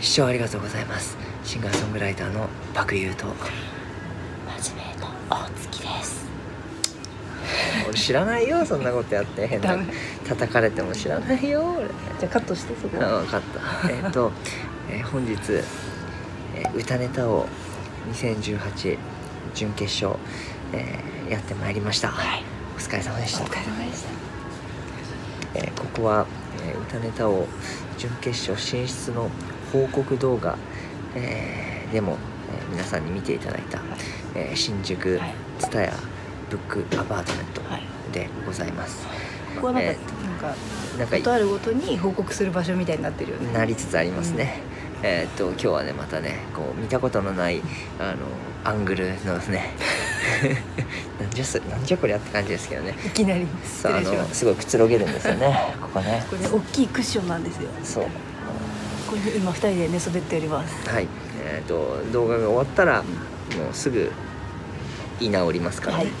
視聴ありがとうございます。シンガーソングライターのパクユーと。真面目の大月です。俺知らないよそんなことやって。変な叩かれても知らないよ俺。じゃあカットしてそこ。あ分かった。えっ、と、えー本日、えー歌ネタ王2018準決勝、えーやってまいりました、はい。お疲れ様でした。お疲れ様でした。えーここは、えー歌ネタ王準決勝進出の報告動画、えーでも、えー皆さんに見ていただいた、えー新宿はい。蔦屋ブックアパートメントはい。でございます、ここはなんか、えなんかなんかことあるごとに報告する場所みたいになってるよね。なりつつありますね、えーっと今日はねまたねこう見たことのないあのアングルのですね。なんじゃそなんじゃこりゃって感じですけどね。いきなりあのすごいくつろげるんですよね。ここね。これ大きいクッションなんですよ。そうここに今二人で寝そべっております。はい。えーっと動画が終わったらもうすぐ居直りますからね、はい。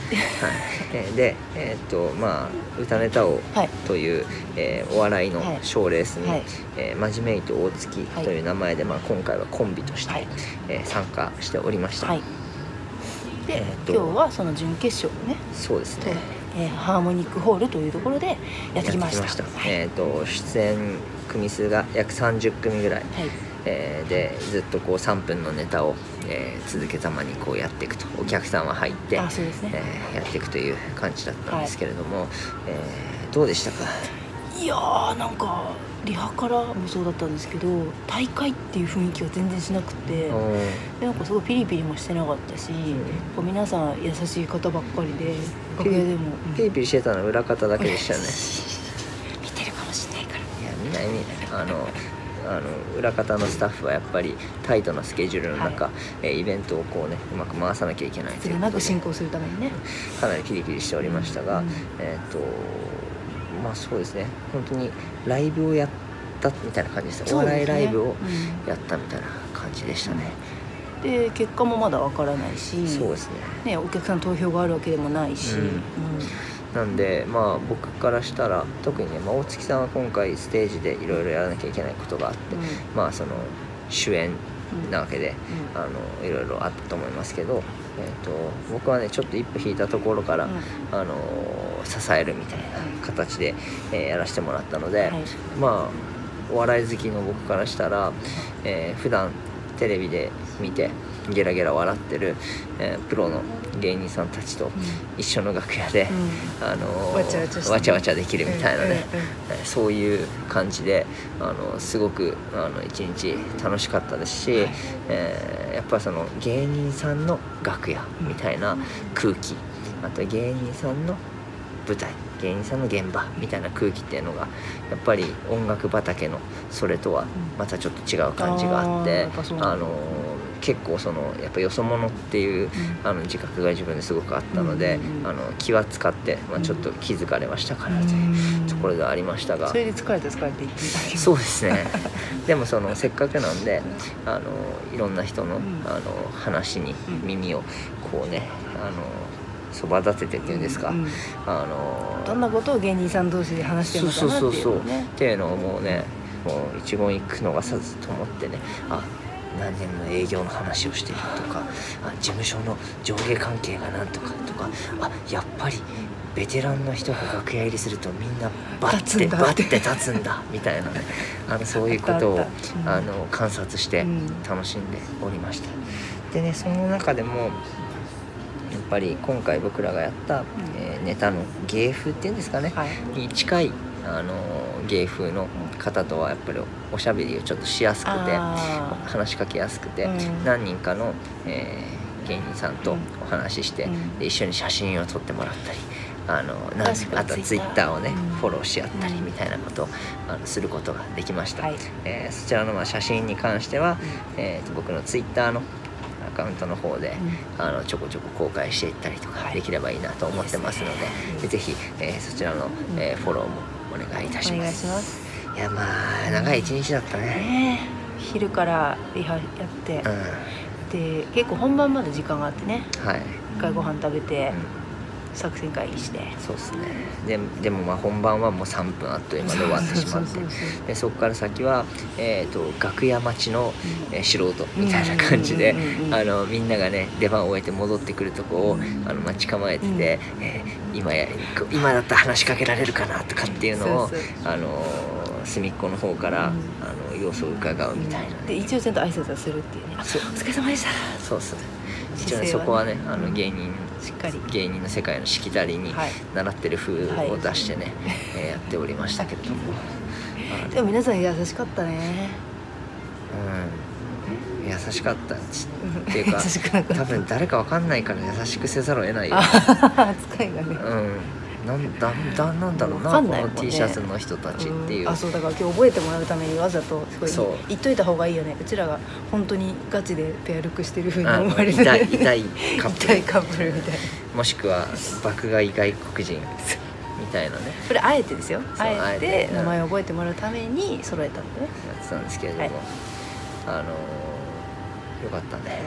えーでえーっとまあ歌ネタ王はい。という、えーお笑いのはい。賞レースに、はい。えー真面目いと大月はい。という名前で、まあ、今回はコンビとして、はい。えー参加しておりました、はい。で、えーと。今日はその準決勝ね。とそうですねえーハーモニックホールというところでやってきました。はい。えっ、と出演組数が約30組ぐらい、はい。えーでずっとこう3分のネタを、えー続けざまにこうやっていくと。お客さんは入って、あそうですね。えーやっていくという感じだったんですけれども、えーどうでしたか？いやーなんかリハからもそうだったんですけど大会っていう雰囲気が全然しなくておーでなんかすごいピリピリもしてなかったし、こう皆さん優しい方ばっかりで楽屋でも、うん。ピリピリしてたのは裏方だけでしたね。見てるかもしれないから。いや見ない見ないあのあの裏方のスタッフはやっぱりタイトなスケジュールの中、はえーイベントをこうねうまく回さなきゃいけないというなく進行するためにね。かなりピリピリしておりましたが、うん。えっ、とまあそうですね。本当にライブをやったみたいな感じでした、お笑いライブをやったみたいな感じでしたね、うんで結果もまだわからないしそうですね。ね、お客さんの投票があるわけでもないし、うん。うん。なんでまあ僕からしたら特にね、まあ、大月さんは今回ステージでいろいろやらなきゃいけないことがあって、まあその主演なわけで、あのいろいろあったと思いますけど、えー、と僕はねちょっと一歩引いたところから、うん。あの支えるみたいな形で、えーやらせてもらったので、はい。まあお笑い好きの僕からしたら、えー普段テレビで見てゲラゲラ笑ってる、えープロの芸人さんたちと一緒の楽屋で、あのわちゃわちゃできるみたいなね、うんうんうん。えーそういう感じであのすごくあの一日楽しかったですし、えーやっぱその芸人さんの楽屋みたいな空気あと芸人さんの舞台芸人さんの現場みたいな空気っていうのがやっぱり音楽畑のそれとはまたちょっと違う感じがあってうなんだ。あの結構そのやっぱよそ者っていうあの自覚が自分ですごくあったので、うんうんうん。あの気は使って、まあ、ちょっと気づかれましたからというところではありましたが。それで疲れた疲れて言ってそうですね。でもそのせっかくなんであのいろんな人の,、ん。あの話にうん。耳をこうねあのそば立ててっていうんですか、うんあのどんなことを芸人さん同士で話してるそうのかなっていそうそうそう。うのねっていうのをもうねもう一言一句逃さずと思ってね。あ何年の営業の話をしてるとかあ事務所の上下関係がなんとかとかあやっぱりベテランの人が楽屋入りするとみんなバッてバッて立つんだみたいなね。あのそういうことをあの観察してうん。楽しんでおりました。でねその中でもぱり今回僕らがやった、えーネタの芸風っていうんですかね、はい。に近いあの芸風の方とはやっぱりおしゃべりをちょっとしやすくて話しかけやすくて、うん。何人かの、えー芸人さんとお話しして、うん。で一緒に写真を撮ってもらったりあのなんあとツイッターをね、うん。フォローし合ったりうんみたいなことをあのすることができました、はい。えーそちらのまあ写真に関しては、えーと僕のツイッターのアカウントの方で、あのちょこちょこ公開していったりとかはい。できればいいなと思ってますので、いいぜひ、えーそちらの、えーフォローもお願いいたします。します。いやまあ長い一日だったね。ねえ。昼からリハやって。うん、で結構本番まで時間があってね。はい、一回ご飯食べて作戦会議して。そうですね。ででもまあ本番はもう3分あっという間で終わってしまって。そこから先は、えー、と楽屋待ちの、えー素人みたいな感じでみんながね出番を終えて戻ってくるとこをあの待ち構えてて、うん。えー今や今だったら話しかけられるかなとかっていうのをそうそう。あの隅っこの方から、うん。あの様子を伺うみたいなね、で。一応ちゃんと挨拶はするっていうね。あそう。お疲れ様でした。そうっすね。一応ねそこはねあの芸人しっかり。芸人の世界のしきたりにはい。習ってる風を出してね、えーやっておりましたけれども、でも皆さん優しかったね。うん。優しかったっていうか 多分誰かわかんないから優しくせざるを得ないよ。あ、扱いがね。うんなんだだなんだろうなこのわかんないもんね。T シャツの人たちっていう、ん。あそうだから今日覚えてもらうためにわざとすごいそう。言っといた方がいいよね。うちらが本当にガチでペアルックしてる風にあ思われる。痛い痛いカップル。痛いカップルみたいな。もしくは爆買い外国人。みたいなね。これあえてですよ。そうあえあえて。て名前を覚えてもらうために揃えたん。でねやってたんですけれども、はい。あのーよかったね、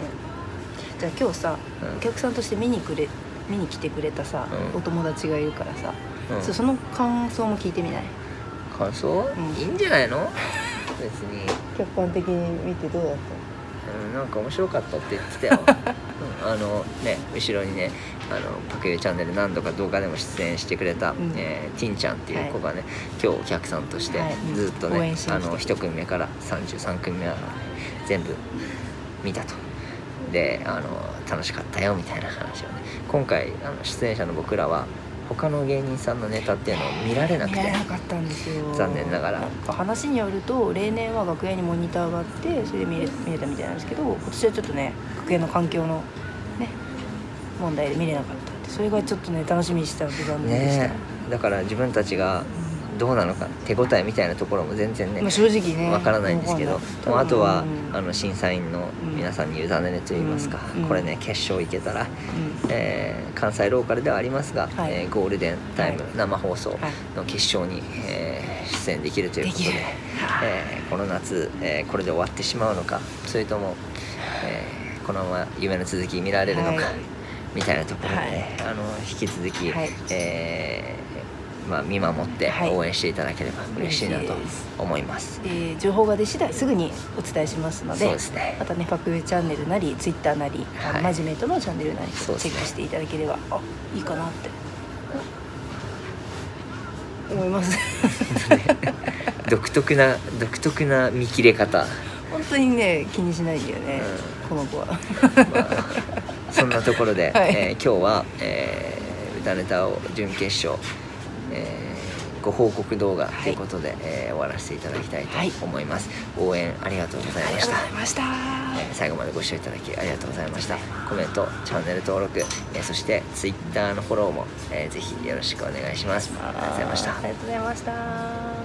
じゃあ今日さ、うん。お客さんとして見にくれ見に来てくれたさ、うん。お友達がいるからさ、うん。そその感想も聞いてみない？感想、うん。いいんじゃないの？別に、客観的に見てどうだっうん、なんか面白かったって言ってたよ、うんあのね後ろにねあのパクユーチャンネル何度か動画でも出演してくれた、ん。えーティンちゃんっていう子がね、今日お客さんとしてはい。ずっとね、応援しに来て。あの1組目から33組目は全部見たと。であの楽しかったよみたいな話をね。今回あの出演者の僕らは他の芸人さんのネタっていうのを見られなくてた見られなかったんですよ。残念ながら。話によると例年は楽屋にモニターがあってそれで見れ見れたみたいなんですけど今年はちょっとね楽屋の環境のね問題で見れなかったそれがちょっとね楽しみにしてたので残念でした、ねえ。だから自分たちがどうなのか手応えみたいなところも全然ねまあ、正直ねわからないんですけどあとはうんあの審査員の皆さんに委ねると言いますか、うんこれね決勝行けたら、うん。えー関西ローカルではありますが、はい。えーゴールデンタイム、はい。生放送はいの決勝に、えー出演できるということででえーこの夏、えーこれで終わってしまうのかそれとも、えーこのまま夢の続き見られるのか、はい。みたいなところでね、あの引き続き、はい。えーまあ、見守ってはい。応援していただければ嬉しいなと嬉しいです。思います。えー情報が出次第すぐにお伝えしますのでそうですね。またねパクチャンネルなりツイッターなり、はい。真面目とのチャンネルなりチェックしていただければあいいかなって。思います。独特な独特な見切れ方、本当にね気にしないんだよね、この子は。まあ、そんなところで、はい。えー今日は、えー歌ネタを準決勝、えーご報告動画ということで、えー終わらせていただきたいはい。と思います、応援ありがとうございありがとうましたございました。えー最後までご視聴いただきありがとうございました。コメントチャンネル登録、えーそして Twitter のフォローも、えーぜひよろしくお願いします。ありがとうございました。ありがとうございました